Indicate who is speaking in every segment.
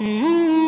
Speaker 1: Mm-hmm.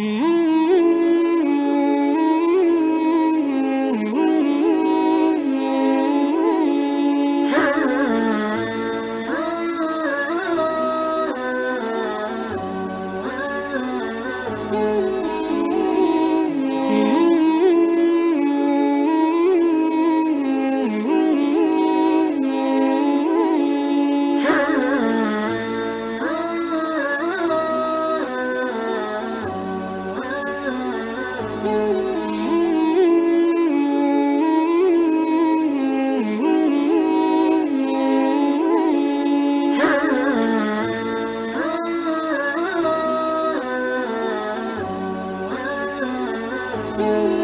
Speaker 1: Mm-hmm. mm